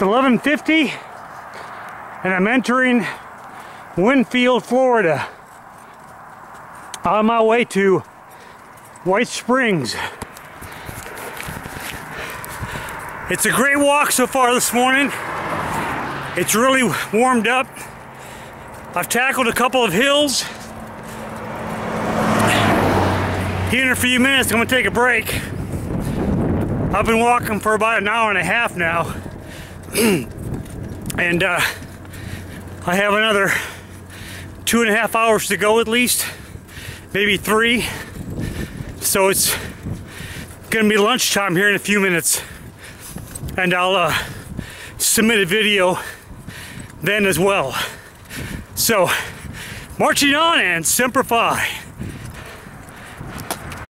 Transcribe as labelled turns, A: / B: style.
A: It's 11.50 and I'm entering Winfield, Florida on my way to White Springs. It's a great walk so far this morning. It's really warmed up. I've tackled a couple of hills. Here in a few minutes, I'm gonna take a break. I've been walking for about an hour and a half now. and uh, I have another two and a half hours to go at least, maybe three. So it's gonna be lunchtime here in a few minutes. And I'll uh, submit a video then as well. So, marching on and Semper Fi.